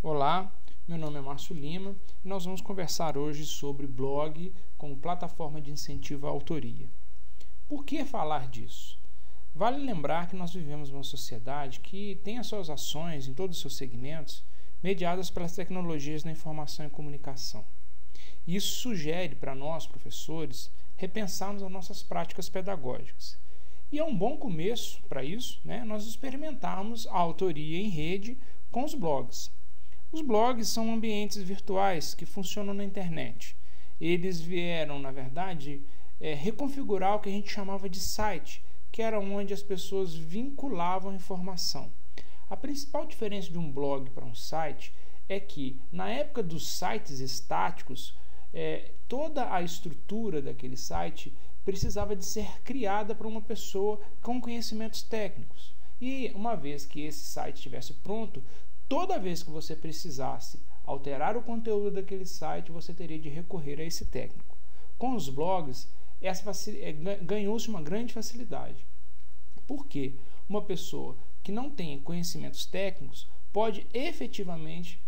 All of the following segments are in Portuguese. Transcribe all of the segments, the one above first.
Olá, meu nome é Márcio Lima e nós vamos conversar hoje sobre blog como plataforma de incentivo à autoria. Por que falar disso? Vale lembrar que nós vivemos numa sociedade que tem as suas ações em todos os seus segmentos mediadas pelas tecnologias da informação e comunicação. Isso sugere para nós, professores, repensarmos as nossas práticas pedagógicas. E é um bom começo para isso, né, nós experimentarmos a autoria em rede com os blogs. Os blogs são ambientes virtuais que funcionam na internet. Eles vieram, na verdade, é, reconfigurar o que a gente chamava de site, que era onde as pessoas vinculavam informação. A principal diferença de um blog para um site é que, na época dos sites estáticos, é, toda a estrutura daquele site precisava de ser criada por uma pessoa com conhecimentos técnicos. E uma vez que esse site estivesse pronto, toda vez que você precisasse alterar o conteúdo daquele site, você teria de recorrer a esse técnico. Com os blogs, é, ganhou-se uma grande facilidade. Por quê? Uma pessoa que não tem conhecimentos técnicos pode efetivamente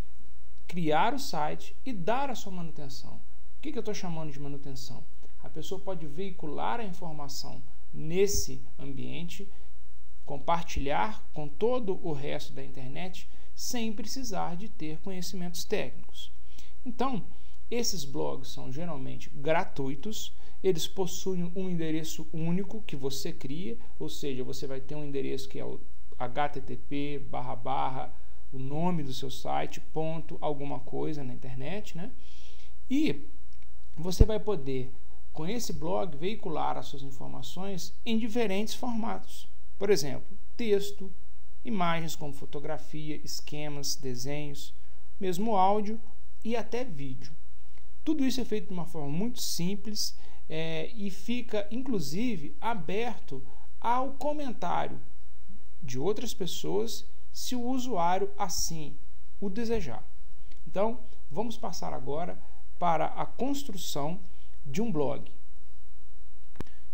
criar o site e dar a sua manutenção. O que eu estou chamando de manutenção? A pessoa pode veicular a informação nesse ambiente, compartilhar com todo o resto da internet sem precisar de ter conhecimentos técnicos. Então, esses blogs são geralmente gratuitos, eles possuem um endereço único que você cria, ou seja, você vai ter um endereço que é o http barra barra o nome do seu site, ponto alguma coisa na internet, né? E você vai poder, com esse blog, veicular as suas informações em diferentes formatos. Por exemplo, texto, imagens como fotografia, esquemas, desenhos, mesmo áudio e até vídeo. Tudo isso é feito de uma forma muito simples é, e fica, inclusive, aberto ao comentário de outras pessoas se o usuário assim o desejar. Então, vamos passar agora para a construção de um blog.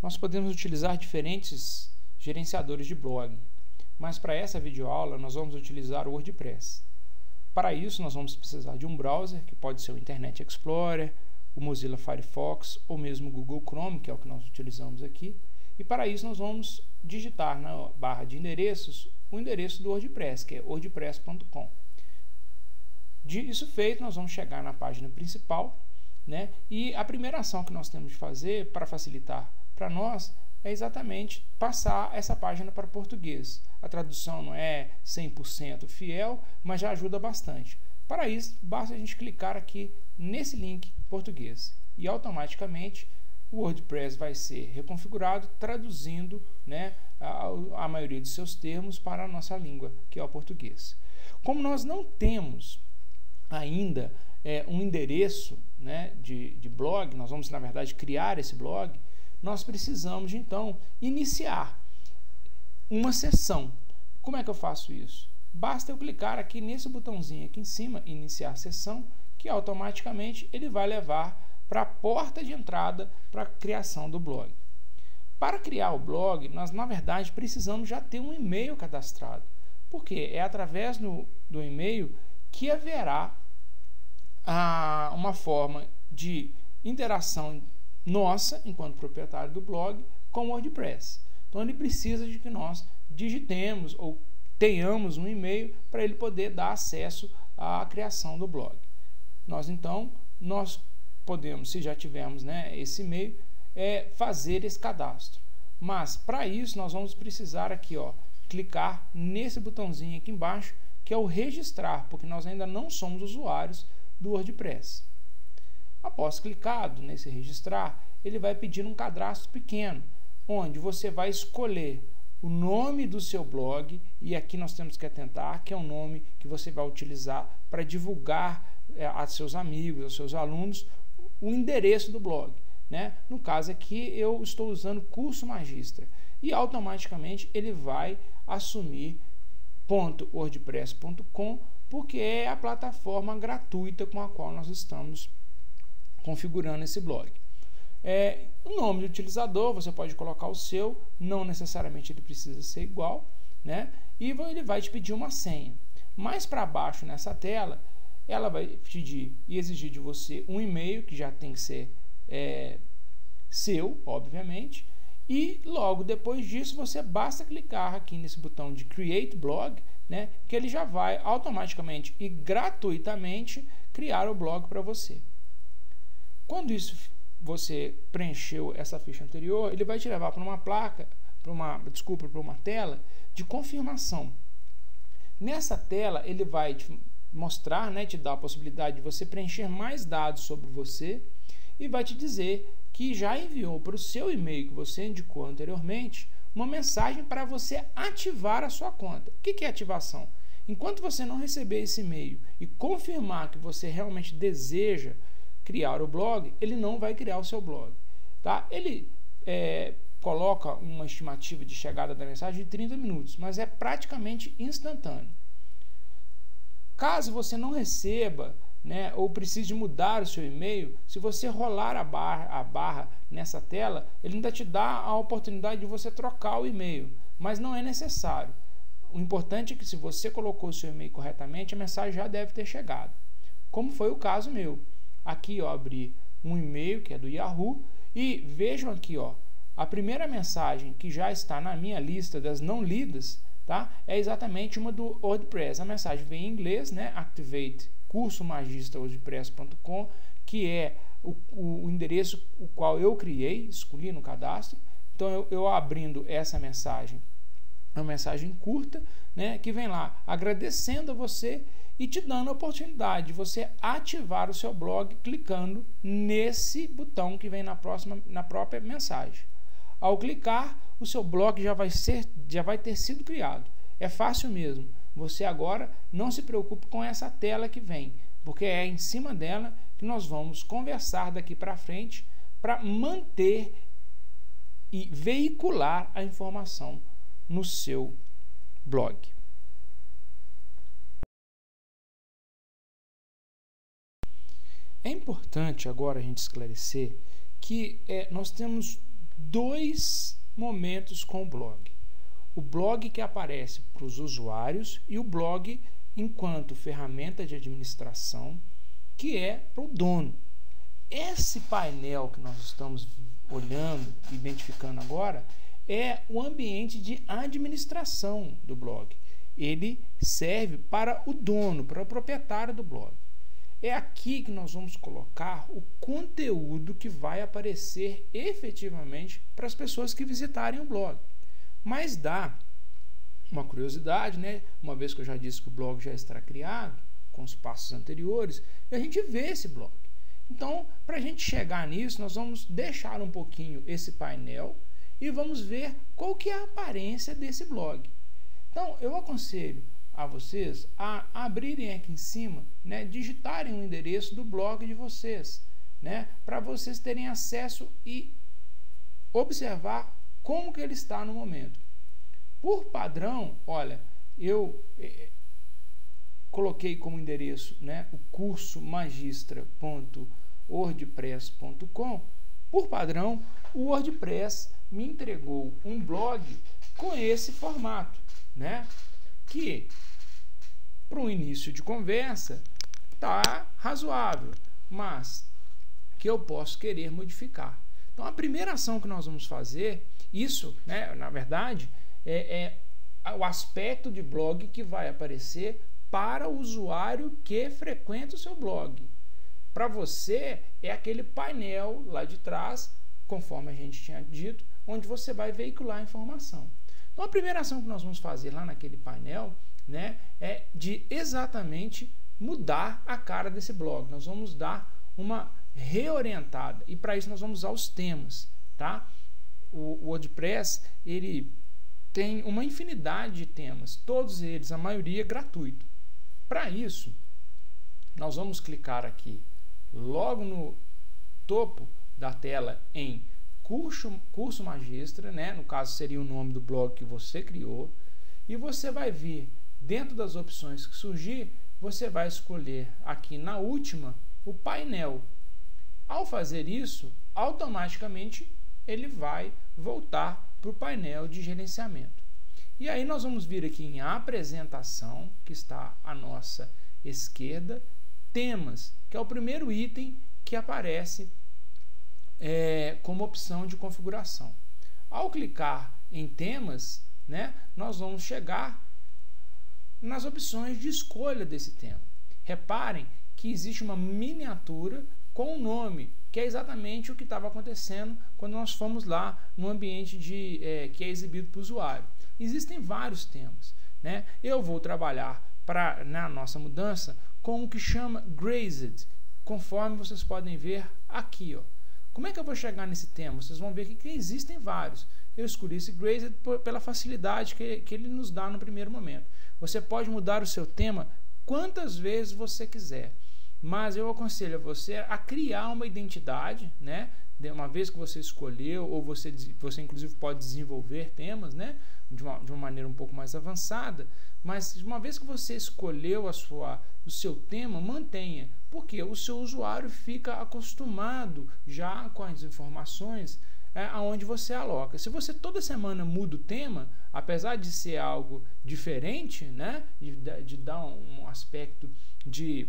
Nós podemos utilizar diferentes gerenciadores de blog. Mas para essa videoaula nós vamos utilizar o WordPress. Para isso nós vamos precisar de um browser, que pode ser o Internet Explorer, o Mozilla Firefox ou mesmo o Google Chrome, que é o que nós utilizamos aqui. E para isso nós vamos digitar na barra de endereços o endereço do WordPress, que é wordpress.com. Isso feito, nós vamos chegar na página principal, né? E a primeira ação que nós temos de fazer para facilitar para nós é exatamente passar essa página para português. A tradução não é 100% fiel, mas já ajuda bastante. Para isso, basta a gente clicar aqui nesse link português e automaticamente o WordPress vai ser reconfigurado, traduzindo né, a, a maioria de seus termos para a nossa língua, que é o português. Como nós não temos ainda é, um endereço né, de, de blog, nós vamos, na verdade, criar esse blog, nós precisamos então iniciar uma sessão. Como é que eu faço isso? Basta eu clicar aqui nesse botãozinho aqui em cima, iniciar sessão, que automaticamente ele vai levar para a porta de entrada para a criação do blog. Para criar o blog, nós na verdade precisamos já ter um e-mail cadastrado, porque é através do, do e-mail que haverá a, uma forma de interação nossa, enquanto proprietário do blog, com WordPress. Então ele precisa de que nós digitemos ou tenhamos um e-mail para ele poder dar acesso à criação do blog. Nós então nós podemos, se já tivermos né, esse e-mail, é, fazer esse cadastro. Mas para isso nós vamos precisar aqui, ó, clicar nesse botãozinho aqui embaixo, que é o registrar, porque nós ainda não somos usuários do WordPress. Após clicado nesse registrar, ele vai pedir um cadastro pequeno, onde você vai escolher o nome do seu blog e aqui nós temos que atentar que é o nome que você vai utilizar para divulgar é, a seus amigos, aos seus alunos, o endereço do blog. Né? No caso aqui, eu estou usando curso magistra e automaticamente ele vai assumir .wordpress.com porque é a plataforma gratuita com a qual nós estamos configurando esse blog. É, o nome do utilizador, você pode colocar o seu, não necessariamente ele precisa ser igual, né? E ele vai te pedir uma senha. Mais para baixo nessa tela, ela vai pedir e exigir de você um e-mail que já tem que ser é, seu, obviamente, e logo depois disso você basta clicar aqui nesse botão de Create Blog, né, que ele já vai automaticamente e gratuitamente criar o blog para você. Quando isso você preencheu essa ficha anterior, ele vai te levar para uma placa, para uma, desculpa, para uma tela de confirmação. Nessa tela ele vai te mostrar, né, te dar a possibilidade de você preencher mais dados sobre você e vai te dizer que já enviou para o seu e-mail que você indicou anteriormente uma mensagem para você ativar a sua conta. O que é ativação? Enquanto você não receber esse e-mail e confirmar que você realmente deseja criar o blog, ele não vai criar o seu blog. Tá? Ele é, coloca uma estimativa de chegada da mensagem de 30 minutos, mas é praticamente instantâneo. Caso você não receba né, ou precise mudar o seu e-mail, se você rolar a barra, a barra nessa tela, ele ainda te dá a oportunidade de você trocar o e-mail, mas não é necessário. O importante é que se você colocou o seu e-mail corretamente, a mensagem já deve ter chegado. Como foi o caso meu. Aqui eu abri um e-mail que é do Yahoo e vejam aqui, ó, a primeira mensagem que já está na minha lista das não lidas, tá? É exatamente uma do WordPress. A mensagem vem em inglês, né? Activate curso magistraordpress.com, que é o, o, endereço o qual eu criei, escolhi no cadastro. Então, eu, eu abrindo essa mensagem, uma mensagem curta, né, que vem lá agradecendo a você e te dando a oportunidade de você ativar o seu blog clicando nesse botão que vem na próxima na própria mensagem. Ao clicar, o seu blog já vai ser já vai ter sido criado. É fácil mesmo. Você agora não se preocupe com essa tela que vem, porque é em cima dela que nós vamos conversar daqui para frente para manter e veicular a informação no seu blog. É importante agora a gente esclarecer que é, nós temos dois momentos com o blog o blog que aparece para os usuários e o blog enquanto ferramenta de administração que é para o dono. Esse painel que nós estamos olhando, identificando agora, é o ambiente de administração do blog. Ele serve para o dono, para o proprietário do blog. É aqui que nós vamos colocar o conteúdo que vai aparecer efetivamente para as pessoas que visitarem o blog. Mas dá uma curiosidade, né? Uma vez que eu já disse que o blog já estará criado, com os passos anteriores, e a gente vê esse blog. Então, para a gente chegar nisso, nós vamos deixar um pouquinho esse painel e vamos ver qual que é a aparência desse blog. Então, eu aconselho a vocês a abrirem aqui em cima, né, digitarem o endereço do blog de vocês, né, para vocês terem acesso e observar como que ele está no momento. Por padrão, olha, eu eh, coloquei como endereço né, o curso magistra.wordpress.com. Por padrão, o WordPress me entregou um blog com esse formato, né? Que para o início de conversa tá razoável, mas que eu posso querer modificar. Então a primeira ação que nós vamos fazer isso, né, na verdade, é, é o aspecto de blog que vai aparecer para o usuário que frequenta o seu blog. Para você, é aquele painel lá de trás, conforme a gente tinha dito, onde você vai veicular a informação. Então, a primeira ação que nós vamos fazer lá naquele painel né, é de exatamente mudar a cara desse blog. Nós vamos dar uma reorientada e para isso nós vamos usar os temas, tá? o WordPress ele tem uma infinidade de temas, todos eles, a maioria gratuito. Para isso, nós vamos clicar aqui logo no topo da tela em curso, curso magistra, né? no caso seria o nome do blog que você criou, e você vai vir dentro das opções que surgir, você vai escolher aqui na última o painel. Ao fazer isso, automaticamente ele vai voltar para o painel de gerenciamento. E aí nós vamos vir aqui em apresentação, que está à nossa esquerda, temas, que é o primeiro item que aparece é, como opção de configuração. Ao clicar em temas, né, nós vamos chegar nas opções de escolha desse tema. Reparem que existe uma miniatura com o nome, que é exatamente o que estava acontecendo quando nós fomos lá no ambiente de, é, que é exibido para o usuário. Existem vários temas. Né? Eu vou trabalhar pra, na nossa mudança com o que chama Grazed, conforme vocês podem ver aqui. Ó. Como é que eu vou chegar nesse tema? Vocês vão ver que, existem vários. Eu escolhi esse Grazed pela facilidade que, que ele nos dá no primeiro momento. Você pode mudar o seu tema quantas vezes você quiser, mas eu aconselho você a criar uma identidade, né? Uma vez que você escolheu, ou você, você inclusive pode desenvolver temas, né? De uma, de uma maneira um pouco mais avançada, mas uma vez que você escolheu a sua, o seu tema, mantenha, porque o seu usuário fica acostumado já com as informações é, aonde você aloca. Se você toda semana muda o tema, apesar de ser algo diferente, né, de, de dar um aspecto de,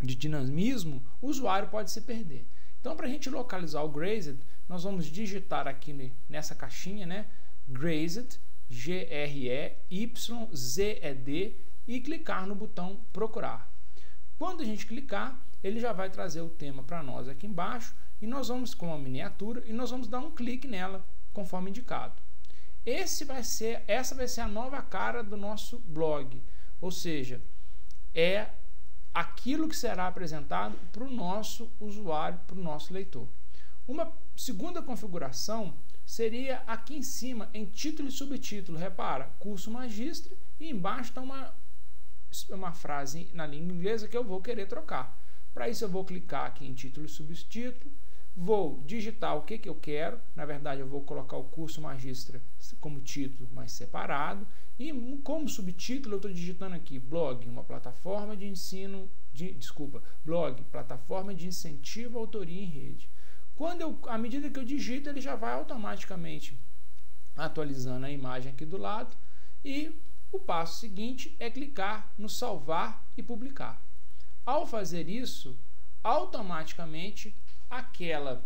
de dinamismo, o usuário pode se perder. Então, para a gente localizar o Grazed, nós vamos digitar aqui nessa caixinha, né, Grazed, G-R-E-Y-Z-E-D, e clicar no botão procurar. Quando a gente clicar, ele já vai trazer o tema para nós aqui embaixo e nós vamos com uma miniatura e nós vamos dar um clique nela conforme indicado. Esse vai ser, essa vai ser a nova cara do nosso blog, ou seja, é aquilo que será apresentado para o nosso usuário, para o nosso leitor. Uma segunda configuração seria aqui em cima, em título e subtítulo. Repara, curso magistre e embaixo está uma, uma frase na língua inglesa que eu vou querer trocar. Para isso eu vou clicar aqui em título e subtítulo, Vou digitar o que, que eu quero, na verdade eu vou colocar o curso magistra como título, mas separado, e como subtítulo eu estou digitando aqui blog, uma plataforma de ensino, de, desculpa, blog, plataforma de incentivo à autoria em rede. Quando eu, à medida que eu digito, ele já vai automaticamente atualizando a imagem aqui do lado e o passo seguinte é clicar no salvar e publicar. Ao fazer isso, automaticamente aquela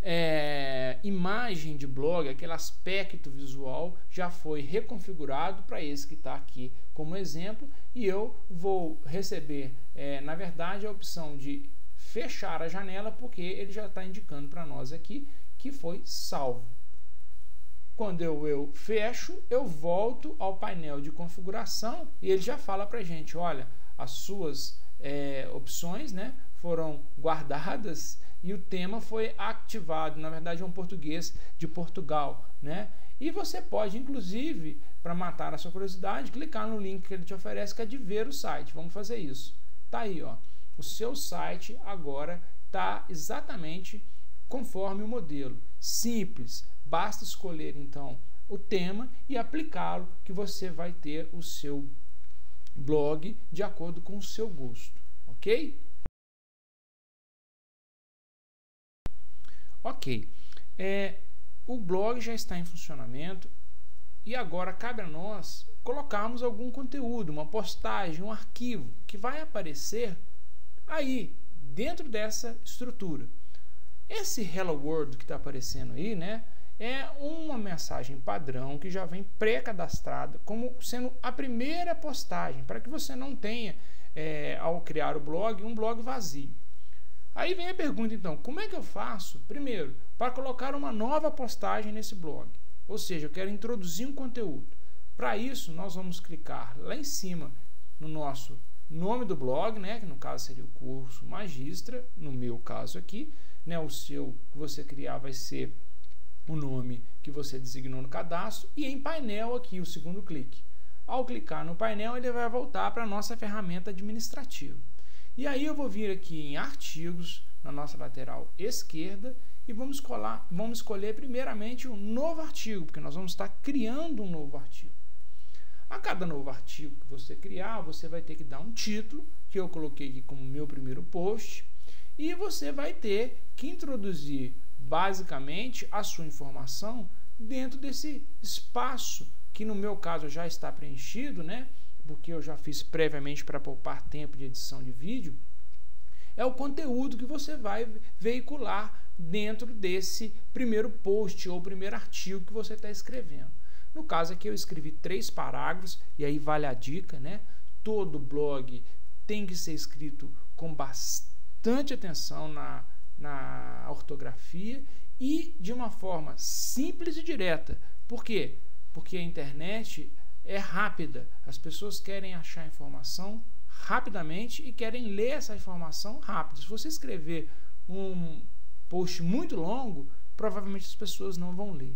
é, imagem de blog, aquele aspecto visual já foi reconfigurado para esse que está aqui como exemplo e eu vou receber, é, na verdade, a opção de fechar a janela porque ele já está indicando para nós aqui que foi salvo. Quando eu, eu fecho, eu volto ao painel de configuração e ele já fala para gente, olha, as suas é, opções né, foram guardadas e o tema foi ativado. Na verdade, é um português de Portugal, né? E você pode, inclusive, para matar a sua curiosidade, clicar no link que ele te oferece, que é de ver o site. Vamos fazer isso. Tá aí, ó. O seu site agora está exatamente conforme o modelo. Simples. Basta escolher então o tema e aplicá-lo que você vai ter o seu blog de acordo com o seu gosto, ok? Ok, é, o blog já está em funcionamento e agora cabe a nós colocarmos algum conteúdo, uma postagem, um arquivo que vai aparecer aí dentro dessa estrutura. Esse Hello World que está aparecendo aí, né, é uma mensagem padrão que já vem pré-cadastrada como sendo a primeira postagem, para que você não tenha, é, ao criar o blog, um blog vazio. Aí vem a pergunta então, como é que eu faço, primeiro, para colocar uma nova postagem nesse blog? Ou seja, eu quero introduzir um conteúdo. Para isso, nós vamos clicar lá em cima no nosso nome do blog, né, que no caso seria o curso Magistra, no meu caso aqui, né, o seu que você criar vai ser o nome que você designou no cadastro e em painel aqui o segundo clique. Ao clicar no painel, ele vai voltar para a nossa ferramenta administrativa. E aí eu vou vir aqui em artigos, na nossa lateral esquerda, e vamos, colar, vamos escolher primeiramente um novo artigo, porque nós vamos estar criando um novo artigo. A cada novo artigo que você criar, você vai ter que dar um título, que eu coloquei aqui como meu primeiro post, e você vai ter que introduzir basicamente a sua informação dentro desse espaço que no meu caso já está preenchido, né? Porque eu já fiz previamente para poupar tempo de edição de vídeo, é o conteúdo que você vai veicular dentro desse primeiro post ou primeiro artigo que você está escrevendo. No caso aqui eu escrevi três parágrafos e aí vale a dica, né? Todo blog tem que ser escrito com bastante atenção na, na ortografia e de uma forma simples e direta. Por quê? Porque a internet é rápida. As pessoas querem achar informação rapidamente e querem ler essa informação rápido. Se você escrever um post muito longo, provavelmente as pessoas não vão ler,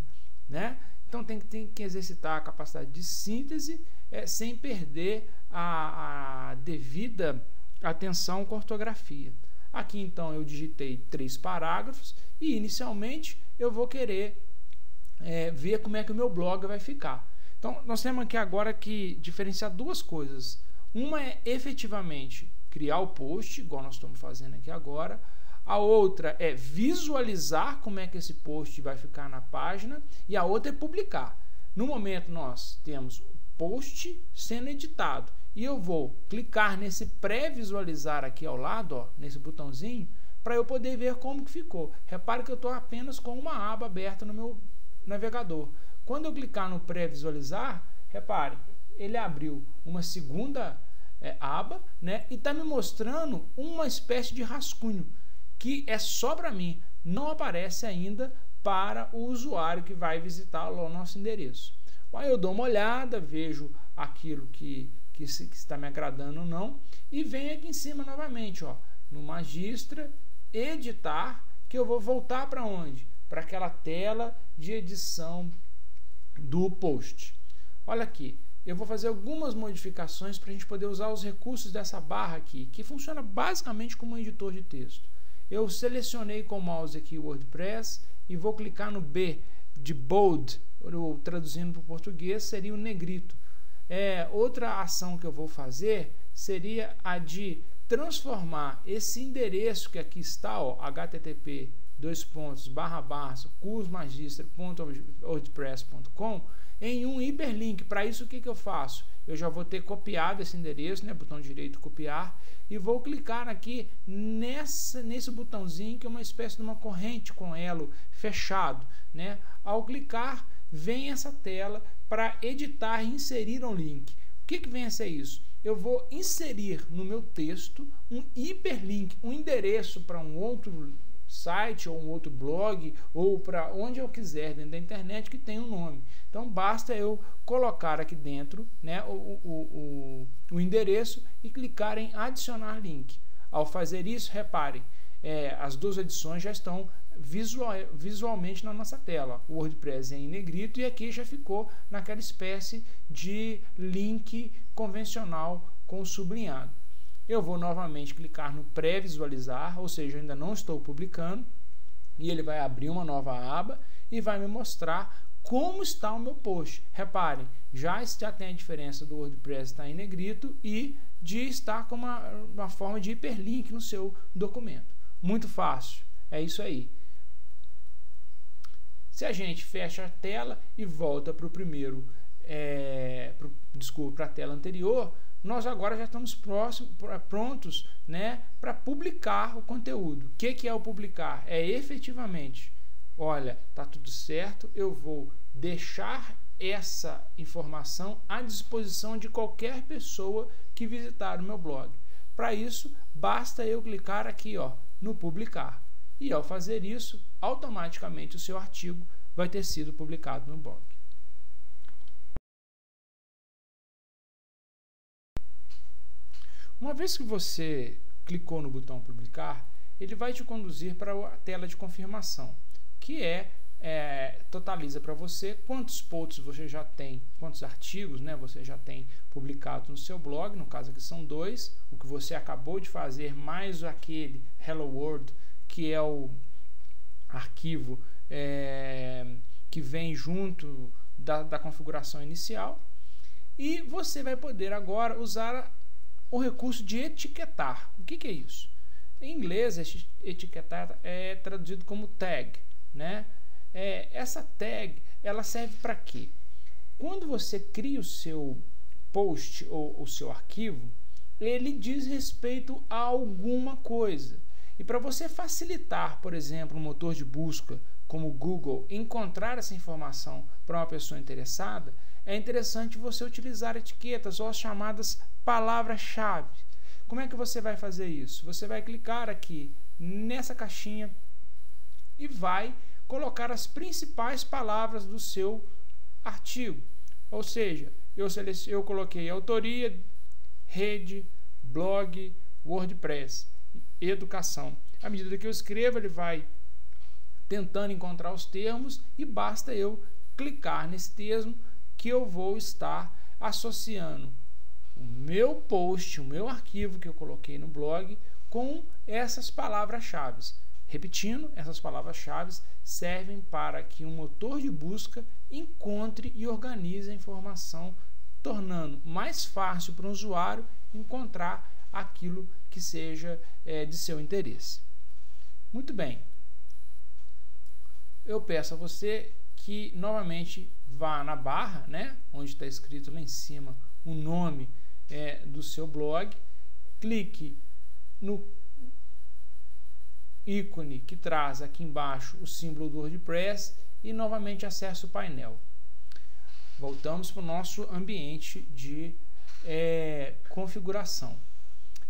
né? Então tem, tem que exercitar a capacidade de síntese é, sem perder a, a devida atenção com ortografia. Aqui então eu digitei três parágrafos e inicialmente eu vou querer é, ver como é que o meu blog vai ficar. Então nós temos aqui agora que diferenciar duas coisas. Uma é efetivamente criar o post, igual nós estamos fazendo aqui agora. A outra é visualizar como é que esse post vai ficar na página e a outra é publicar. No momento nós temos o post sendo editado e eu vou clicar nesse pré-visualizar aqui ao lado, ó, nesse botãozinho, para eu poder ver como que ficou. Repare que eu estou apenas com uma aba aberta no meu navegador. Quando eu clicar no pré-visualizar, repare, ele abriu uma segunda é, aba né, e está me mostrando uma espécie de rascunho que é só para mim, não aparece ainda para o usuário que vai visitar o nosso endereço. Aí eu dou uma olhada, vejo aquilo que que, está me agradando ou não, e venho aqui em cima novamente, ó, no Magistra, editar, que eu vou voltar para onde? Para aquela tela de edição do post. Olha aqui, eu vou fazer algumas modificações para a gente poder usar os recursos dessa barra aqui, que funciona basicamente como um editor de texto. Eu selecionei com o mouse aqui o WordPress e vou clicar no B de bold, ou traduzindo para o português, seria o negrito. É, outra ação que eu vou fazer seria a de transformar esse endereço que aqui está, ó, http dois pontos barra barra cursmagistra.wordpress.com em um hiperlink. Para isso o que, que eu faço? Eu já vou ter copiado esse endereço, né, botão direito copiar, e vou clicar aqui nessa, nesse botãozinho que é uma espécie de uma corrente com elo fechado. Né? Ao clicar, vem essa tela para editar e inserir um link. O que, que vem a ser isso? Eu vou inserir no meu texto um hiperlink, um endereço para um outro site ou um outro blog ou para onde eu quiser dentro da internet que tem um nome. Então basta eu colocar aqui dentro né, o, o, o, o endereço e clicar em adicionar link. Ao fazer isso, reparem, é, as duas edições já estão visual, visualmente na nossa tela. O WordPress é em negrito e aqui já ficou naquela espécie de link convencional com sublinhado. Eu vou novamente clicar no pré-visualizar, ou seja, ainda não estou publicando, e ele vai abrir uma nova aba e vai me mostrar como está o meu post. Reparem, já, já tem a diferença do WordPress estar em negrito e de estar com uma, uma forma de hiperlink no seu documento. Muito fácil, é isso aí. Se a gente fecha a tela e volta para o primeiro, é, pro, desculpa, para a tela anterior, nós agora já estamos próximos, prontos né, para publicar o conteúdo. O que, que é o publicar? É efetivamente, olha, tá tudo certo, eu vou deixar essa informação à disposição de qualquer pessoa que visitar o meu blog. Para isso, basta eu clicar aqui ó, no publicar. E ao fazer isso, automaticamente o seu artigo vai ter sido publicado no blog. Uma vez que você clicou no botão publicar, ele vai te conduzir para a tela de confirmação, que é, é totaliza para você quantos posts você já tem, quantos artigos né, você já tem publicado no seu blog, no caso aqui são dois, o que você acabou de fazer, mais aquele Hello World que é o arquivo é, que vem junto da, da configuração inicial. E você vai poder agora usar o recurso de etiquetar. O que, que é isso? Em inglês, etiquetar é traduzido como tag. Né? É, essa tag ela serve para quê? quando você cria o seu post ou o seu arquivo, ele diz respeito a alguma coisa. E para você facilitar, por exemplo, um motor de busca como o Google encontrar essa informação para uma pessoa interessada, é interessante você utilizar etiquetas ou as chamadas palavras-chave. Como é que você vai fazer isso? Você vai clicar aqui nessa caixinha e vai colocar as principais palavras do seu artigo. Ou seja, eu, eu coloquei autoria, rede, blog, WordPress, educação. À medida que eu escrevo, ele vai tentando encontrar os termos e basta eu clicar nesse termo que eu vou estar associando o meu post, o meu arquivo que eu coloquei no blog com essas palavras-chave. Repetindo, essas palavras-chave servem para que um motor de busca encontre e organize a informação, tornando mais fácil para o usuário encontrar aquilo que seja é, de seu interesse. Muito bem. Eu peço a você que novamente vá na barra, né, onde está escrito lá em cima o nome é, do seu blog, clique no ícone que traz aqui embaixo o símbolo do WordPress e novamente acesse o painel. Voltamos para o nosso ambiente de é, configuração.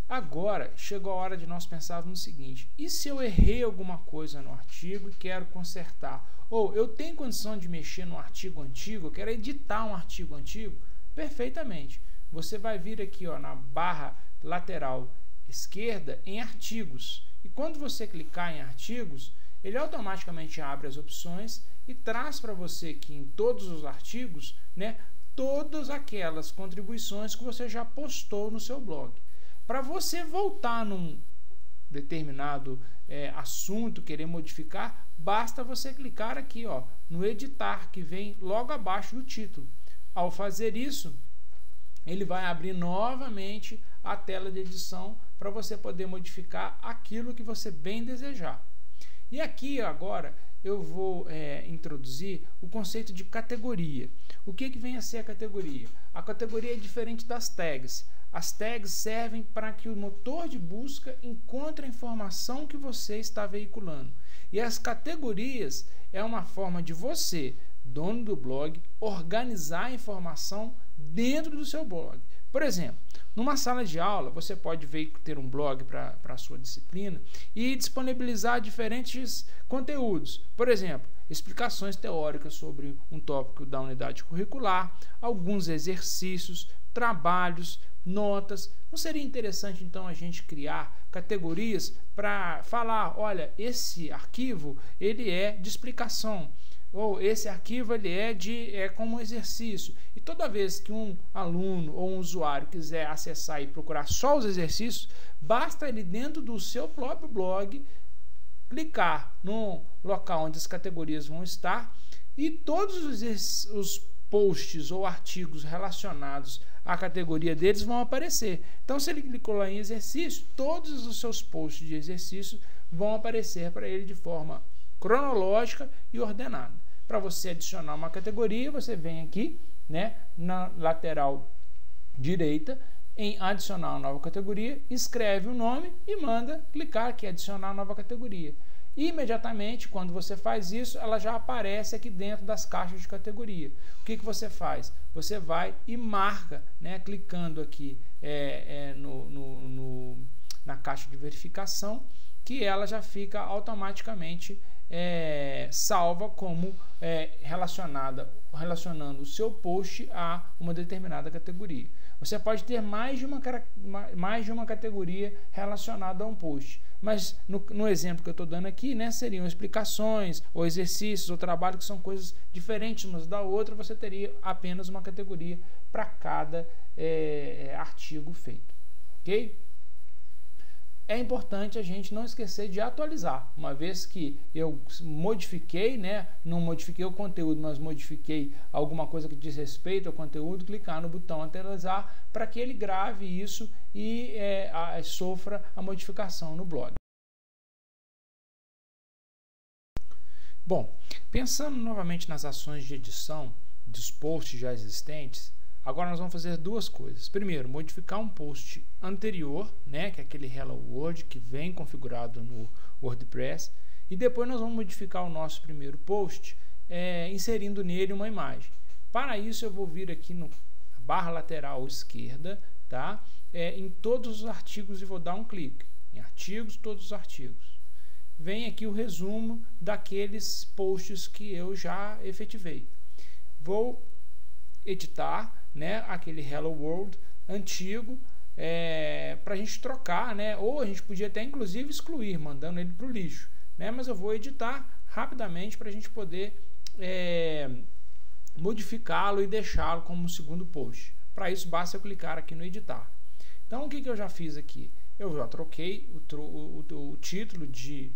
Agora chegou a hora de nós pensarmos no seguinte: e se eu errei alguma coisa no artigo e quero consertar? Ou eu tenho condição de mexer no artigo antigo, eu quero editar um artigo antigo? Perfeitamente. Você vai vir aqui ó, na barra lateral esquerda em artigos. E quando você clicar em artigos, ele automaticamente abre as opções e traz para você aqui em todos os artigos, né, todas aquelas contribuições que você já postou no seu blog. Para você voltar num determinado é, assunto, querer modificar, basta você clicar aqui ó, no editar, que vem logo abaixo do título. Ao fazer isso, ele vai abrir novamente a tela de edição para você poder modificar aquilo que você bem desejar. E aqui agora eu vou é, introduzir o conceito de categoria. O que, que vem a ser a categoria? A categoria é diferente das tags. As tags servem para que o motor de busca encontre a informação que você está veiculando. E as categorias é uma forma de você, dono do blog, organizar a informação dentro do seu blog. Por exemplo, numa sala de aula, você pode ver, ter um blog para a sua disciplina e disponibilizar diferentes conteúdos. Por exemplo, explicações teóricas sobre um tópico da unidade curricular, alguns exercícios, trabalhos, notas. Não seria interessante então a gente criar categorias para falar, olha, esse arquivo ele é de explicação ou esse arquivo ele é de é como exercício. E toda vez que um aluno ou um usuário quiser acessar e procurar só os exercícios, basta ele dentro do seu próprio blog clicar no local onde as categorias vão estar e todos os, os posts ou artigos relacionados à categoria deles vão aparecer. Então, se ele clicou lá em exercício, todos os seus posts de exercício vão aparecer para ele de forma cronológica e ordenada. Para você adicionar uma categoria, você vem aqui né, na lateral direita em adicionar nova categoria, escreve o nome e manda clicar aqui adicionar nova categoria. E, imediatamente, quando você faz isso, ela já aparece aqui dentro das caixas de categoria. O que, que você faz? Você vai e marca, né, clicando aqui é, é, no, no, no, na caixa de verificação, que ela já fica automaticamente é, salva como é, relacionada, relacionando o seu post a uma determinada categoria. Você pode ter mais de uma, mais de uma categoria relacionada a um post. Mas no, no exemplo que eu estou dando aqui, né, seriam explicações, ou exercícios, ou trabalho, que são coisas diferentes umas da outra, você teria apenas uma categoria para cada é, artigo feito. Ok? É importante a gente não esquecer de atualizar, uma vez que eu modifiquei, né, não modifiquei o conteúdo, mas modifiquei alguma coisa que diz respeito ao conteúdo, clicar no botão atualizar para que ele grave isso e é, a, sofra a modificação no blog. Bom, pensando novamente nas ações de edição dos posts já existentes, agora nós vamos fazer duas coisas. Primeiro, modificar um post anterior, né, que é aquele Hello World que vem configurado no WordPress, e depois nós vamos modificar o nosso primeiro post, é, inserindo nele uma imagem. Para isso, eu vou vir aqui no barra lateral esquerda, tá? É, em todos os artigos e vou dar um clique. Em artigos, todos os artigos. Vem aqui o resumo daqueles posts que eu já efetivei. Vou editar né, aquele Hello World antigo é, para a gente trocar, né? ou a gente podia até inclusive excluir, mandando ele para o lixo. Né? Mas eu vou editar rapidamente para a gente poder é, modificá-lo e deixá-lo como segundo post. Para isso, basta eu clicar aqui no editar. Então, o que, que eu já fiz aqui? Eu já troquei o, o, o título de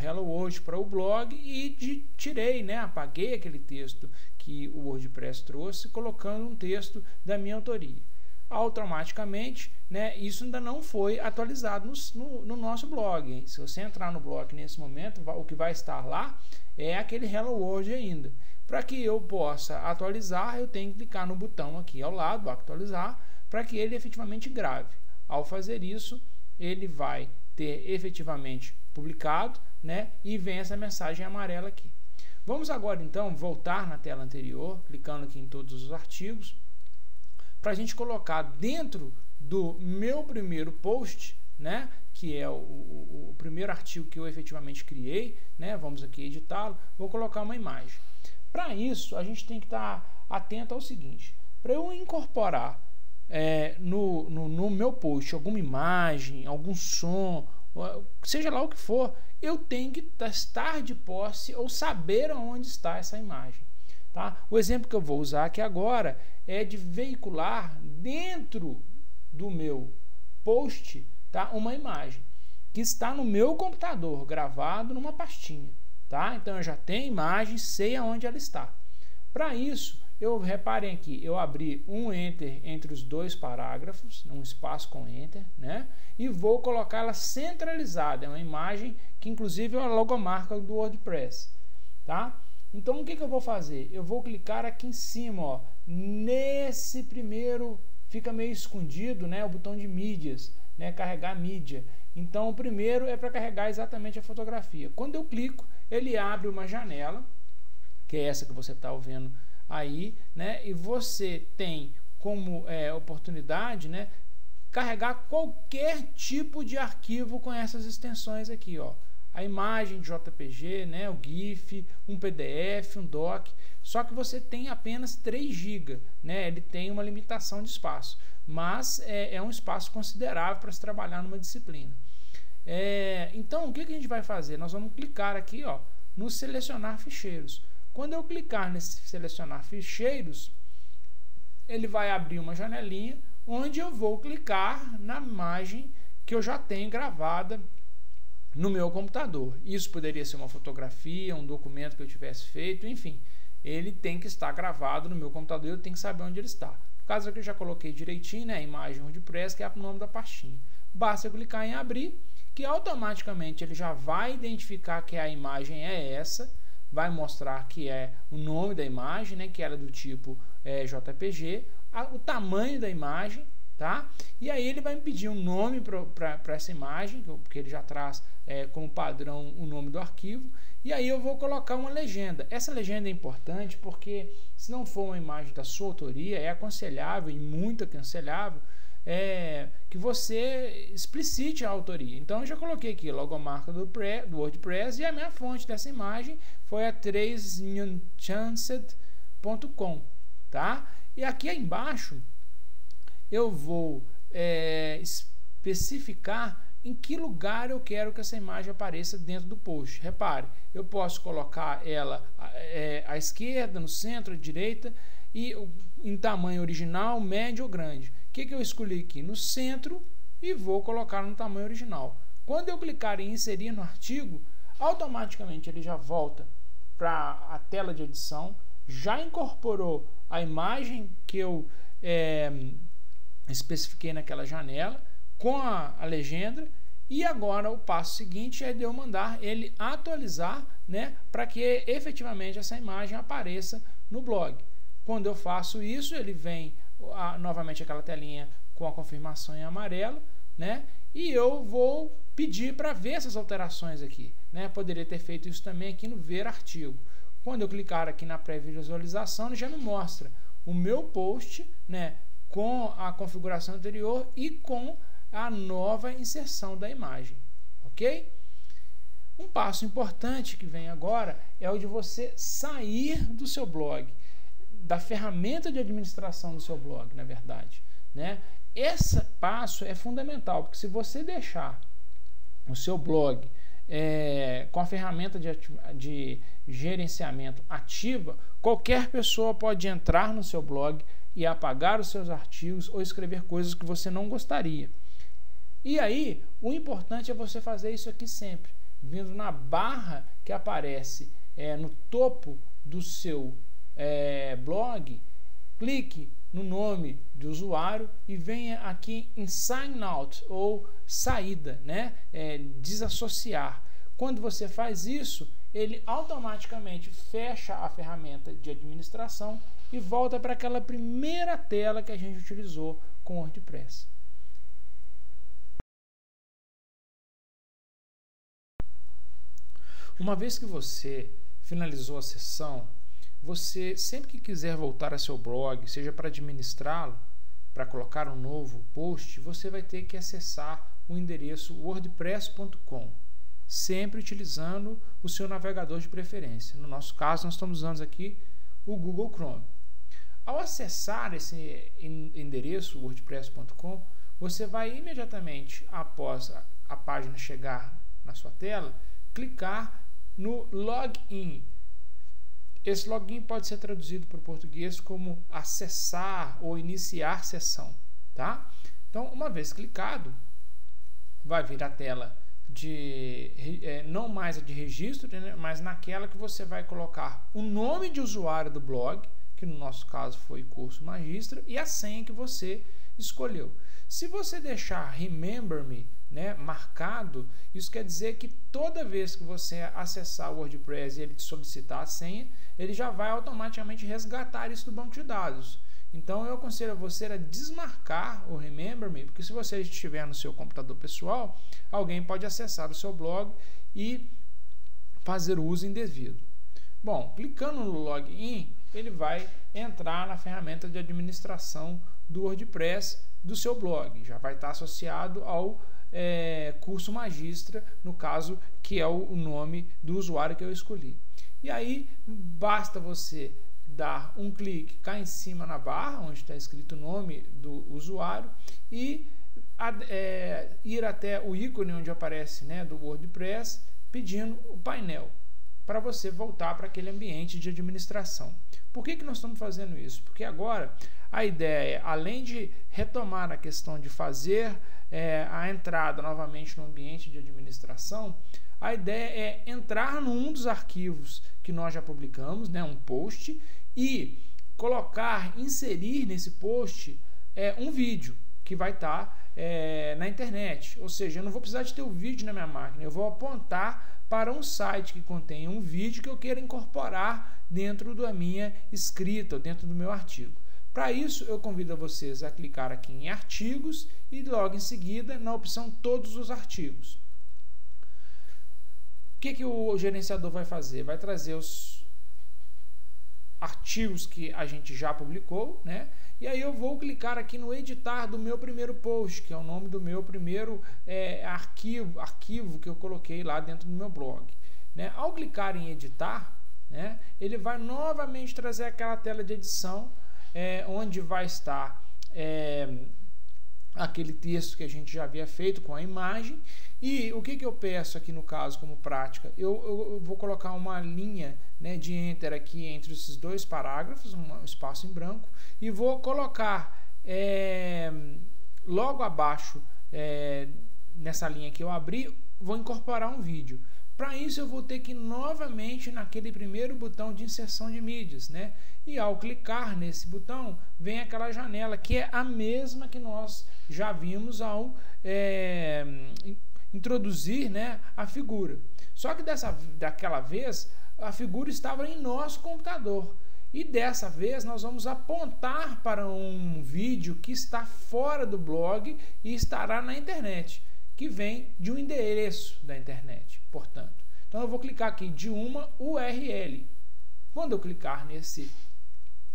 Hello World para o blog e de, tirei, né, apaguei aquele texto que o WordPress trouxe, colocando um texto da minha autoria. Automaticamente, né, isso ainda não foi atualizado no, no, no nosso blog. Hein? Se você entrar no blog nesse momento, o que vai estar lá é aquele Hello World ainda. Para que eu possa atualizar, eu tenho que clicar no botão aqui ao lado, atualizar, para que ele efetivamente grave. Ao fazer isso, ele vai ter efetivamente publicado, né? E vem essa mensagem amarela aqui. Vamos agora então voltar na tela anterior, clicando aqui em todos os artigos, para a gente colocar dentro do meu primeiro post, né? Que é o, o, o primeiro artigo que eu efetivamente criei, né? Vamos aqui editá-lo. Vou colocar uma imagem. Para isso, a gente tem que estar tá atento ao seguinte: para eu incorporar é, no, no, no, meu post alguma imagem, algum som, seja lá o que for, eu tenho que estar de posse ou saber onde está essa imagem. Tá? O exemplo que eu vou usar aqui agora é de veicular dentro do meu post tá, uma imagem que está no meu computador, gravado numa pastinha. Tá? Então eu já tenho a imagem, sei aonde ela está. Para isso, eu reparem aqui, eu abri um enter entre os dois parágrafos, um espaço com enter, né? E vou colocar ela centralizada, é uma imagem que inclusive é a logomarca do WordPress, tá? Então o que, que eu vou fazer? Eu vou clicar aqui em cima, ó, nesse primeiro, fica meio escondido, né? O botão de mídias, né? Carregar mídia. Então o primeiro é para carregar exatamente a fotografia. Quando eu clico, ele abre uma janela, que é essa que você está vendo aí, né? E você tem como é, oportunidade, né? Carregar qualquer tipo de arquivo com essas extensões aqui, ó. A imagem de JPG, né? O GIF, um PDF, um doc. Só que você tem apenas 3 GB, né? Ele tem uma limitação de espaço, mas é, é um espaço considerável para se trabalhar numa disciplina. É, então, o que, que a gente vai fazer? Nós vamos clicar aqui ó, no selecionar ficheiros. Quando eu clicar nesse selecionar ficheiros, ele vai abrir uma janelinha onde eu vou clicar na imagem que eu já tenho gravada no meu computador. Isso poderia ser uma fotografia, um documento que eu tivesse feito, enfim. Ele tem que estar gravado no meu computador, eu tenho que saber onde ele está. No caso aqui eu já coloquei direitinho, né, a imagem WordPress, que é o nome da pastinha. Basta eu clicar em abrir que automaticamente ele já vai identificar que a imagem é essa, vai mostrar que é o nome da imagem, né, que era do tipo é, JPG, a, o tamanho da imagem, tá? E aí ele vai me pedir um nome para essa imagem, porque ele já traz é, como padrão o nome do arquivo, e aí eu vou colocar uma legenda. Essa legenda é importante porque se não for uma imagem da sua autoria, é aconselhável e muito aconselhável é, que você explicite a autoria. Então eu já coloquei aqui logomarca do, pré, do WordPress e a minha fonte dessa imagem foi a 3chanced.com, tá? E aqui embaixo eu vou é, especificar em que lugar eu quero que essa imagem apareça dentro do post. Repare, eu posso colocar ela é, à esquerda, no centro, à direita e em tamanho original, médio ou grande que, que eu escolhi aqui? No centro e vou colocar no tamanho original. Quando eu clicar em inserir no artigo, automaticamente ele já volta para a tela de edição, já incorporou a imagem que eu é, especifiquei naquela janela com a, a, legenda e agora o passo seguinte é de eu mandar ele atualizar né, para que efetivamente essa imagem apareça no blog. Quando eu faço isso, ele vem a, novamente aquela telinha com a confirmação em amarelo, né? E eu vou pedir para ver essas alterações aqui, né? Poderia ter feito isso também aqui no ver artigo. Quando eu clicar aqui na pré-visualização, ele já me mostra o meu post, né, com a configuração anterior e com a nova inserção da imagem, ok? Um passo importante que vem agora é o de você sair do seu blog, da ferramenta de administração do seu blog, na verdade. Né? Esse passo é fundamental, porque se você deixar o seu blog é, com a ferramenta de, de gerenciamento ativa, qualquer pessoa pode entrar no seu blog e apagar os seus artigos ou escrever coisas que você não gostaria. E aí, o importante é você fazer isso aqui sempre vindo na barra que aparece é, no topo do seu é, blog, clique no nome do usuário e venha aqui em Sign Out ou saída, né? É, desassociar. Quando você faz isso, ele automaticamente fecha a ferramenta de administração e volta para aquela primeira tela que a gente utilizou com WordPress. Uma vez que você finalizou a sessão, você sempre que quiser voltar a seu blog, seja para administrá-lo, para colocar um novo post, você vai ter que acessar o endereço wordpress.com, sempre utilizando o seu navegador de preferência. No nosso caso, nós estamos usando aqui o Google Chrome. Ao acessar esse endereço wordpress.com, você vai imediatamente após a página chegar na sua tela, clicar no login. Esse login pode ser traduzido para o português como acessar ou iniciar sessão, tá? Então, uma vez clicado, vai vir a tela de é, não mais a de registro, né, mas naquela que você vai colocar o nome de usuário do blog, que no nosso caso foi curso magistra, e a senha que você escolheu. Se você deixar Remember Me né, marcado, isso quer dizer que toda vez que você acessar o WordPress e ele te solicitar a senha, ele já vai automaticamente resgatar isso do banco de dados. Então eu aconselho a você a desmarcar o Remember Me, porque se você estiver no seu computador pessoal, alguém pode acessar o seu blog e fazer uso indevido. Bom, clicando no login, ele vai entrar na ferramenta de administração do WordPress do seu blog. Já vai estar associado ao é, curso magistra, no caso, que é o nome do usuário que eu escolhi. E aí basta você dar um clique cá em cima na barra, onde está escrito o nome do usuário, e é, ir até o ícone onde aparece né, do WordPress, pedindo o painel, para você voltar para aquele ambiente de administração. Por que, que nós estamos fazendo isso? Porque agora a ideia é, além de retomar a questão de fazer é, a entrada novamente no ambiente de administração, a ideia é entrar num dos arquivos que nós já publicamos, né, um post, e colocar, inserir nesse post é, um vídeo que vai estar tá, é, na internet. Ou seja, eu não vou precisar de ter o vídeo na minha máquina, eu vou apontar para um site que contém um vídeo que eu queira incorporar dentro da minha escrita, dentro do meu artigo. Para isso, eu convido vocês a clicar aqui em artigos e logo em seguida na opção todos os artigos. O que, que o gerenciador vai fazer? Vai trazer os artigos que a gente já publicou, né? E aí eu vou clicar aqui no editar do meu primeiro post, que é o nome do meu primeiro é, arquivo, arquivo que eu coloquei lá dentro do meu blog. Né? Ao clicar em editar, né, ele vai novamente trazer aquela tela de edição é, onde vai estar é, aquele texto que a gente já havia feito com a imagem. E o que, que eu peço aqui no caso como prática? Eu, eu, vou colocar uma linha né, de enter aqui entre esses dois parágrafos, um espaço em branco, e vou colocar é, logo abaixo é, nessa linha que eu abri, vou incorporar um vídeo. Para isso eu vou ter que ir novamente naquele primeiro botão de inserção de mídias, né? E ao clicar nesse botão, vem aquela janela que é a mesma que nós já vimos ao é, introduzir né, a figura. Só que dessa, daquela vez a figura estava em nosso computador. E dessa vez nós vamos apontar para um vídeo que está fora do blog e estará na internet, que vem de um endereço da internet, portanto. Então eu vou clicar aqui de uma URL. Quando eu clicar nesse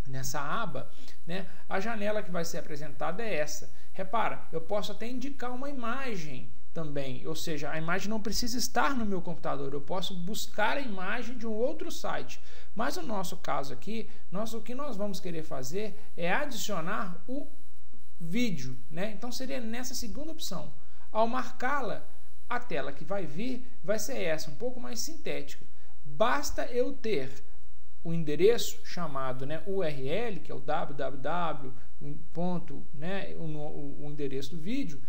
nessa aba, né, a janela que vai ser apresentada é essa. Repara, eu posso até indicar uma imagem também, ou seja, a imagem não precisa estar no meu computador, eu posso buscar a imagem de um outro site. Mas no nosso caso aqui, nós, o que nós vamos querer fazer é adicionar o vídeo, né? Então seria nessa segunda opção. Ao marcá-la, a tela que vai vir vai ser essa, um pouco mais sintética. Basta eu ter o endereço chamado né, URL, que é o www, ponto, né, o, o endereço do vídeo,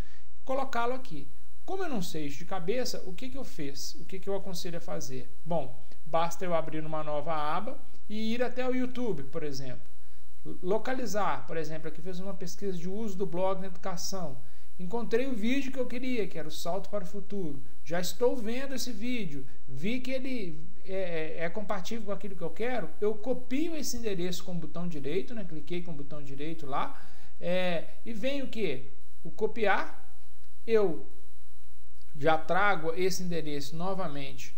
colocá-lo aqui. Como eu não sei isso de cabeça, o que, que eu fiz? O que, que eu aconselho a fazer? Bom, basta eu abrir uma nova aba e ir até o YouTube, por exemplo. Localizar, por exemplo, aqui fez uma pesquisa de uso do blog na educação. Encontrei o vídeo que eu queria, que era o salto para o futuro. Já estou vendo esse vídeo, vi que ele é, é, é compatível com aquilo que eu quero. Eu copio esse endereço com o botão direito, né? cliquei com o botão direito lá, é, e venho o que? O copiar. Eu já trago esse endereço novamente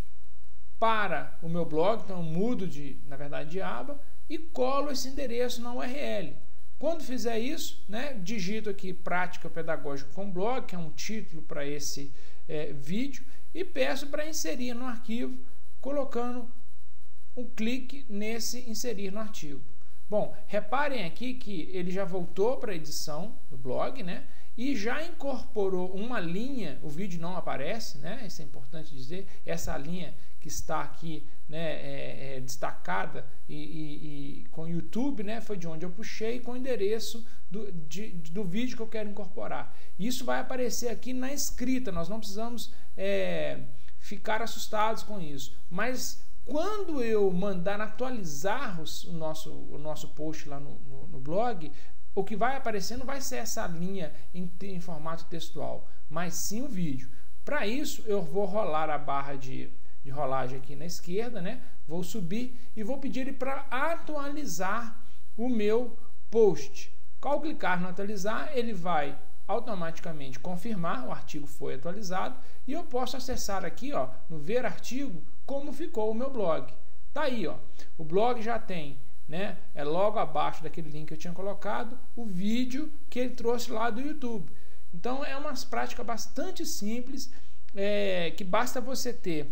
para o meu blog, então mudo de, na verdade, de aba e colo esse endereço na URL. Quando fizer isso, né, digito aqui Prática Pedagógica com Blog, que é um título para esse é, vídeo, e peço para inserir no arquivo, colocando um clique nesse inserir no artigo. Bom, reparem aqui que ele já voltou para a edição do blog, né? e já incorporou uma linha, o vídeo não aparece, né? Isso é importante dizer. Essa linha que está aqui né, é, é destacada e, e, e, com YouTube, né, foi de onde eu puxei com o endereço do, de, do vídeo que eu quero incorporar. Isso vai aparecer aqui na escrita, nós não precisamos é, ficar assustados com isso. Mas quando eu mandar atualizar os, o, nosso, o nosso post lá no, no, no blog, o que vai aparecer não vai ser essa linha em, em formato textual, mas sim o vídeo. Para isso, eu vou rolar a barra de, de rolagem aqui na esquerda, né? Vou subir e vou pedir ele para atualizar o meu post. Ao clicar no atualizar, ele vai automaticamente confirmar o artigo foi atualizado e eu posso acessar aqui, ó, no ver artigo, como ficou o meu blog. Tá aí, ó. O blog já tem né? É logo abaixo daquele link que eu tinha colocado o vídeo que ele trouxe lá do YouTube. Então é uma prática bastante simples é, que basta você ter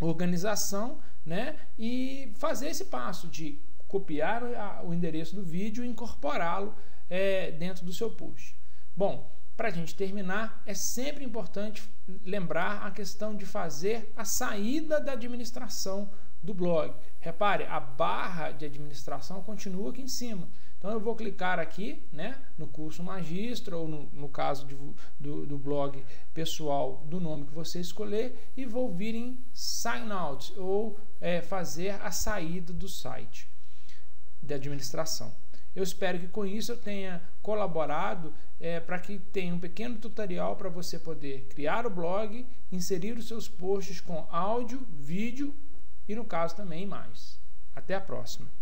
organização, né? E fazer esse passo de copiar o, endereço do vídeo e incorporá-lo é, dentro do seu post. Bom, para a gente terminar, é sempre importante lembrar a questão de fazer a saída da administração do blog. Repare, a barra de administração continua aqui em cima. Então eu vou clicar aqui né, no curso magistro, ou no, no caso de, do, do, blog pessoal do nome que você escolher, e vou vir em Sign Out, ou é, fazer a saída do site de administração. Eu espero que com isso eu tenha colaborado é, para que tenha um pequeno tutorial para você poder criar o blog, inserir os seus posts com áudio, vídeo e no caso também mais. Até a próxima!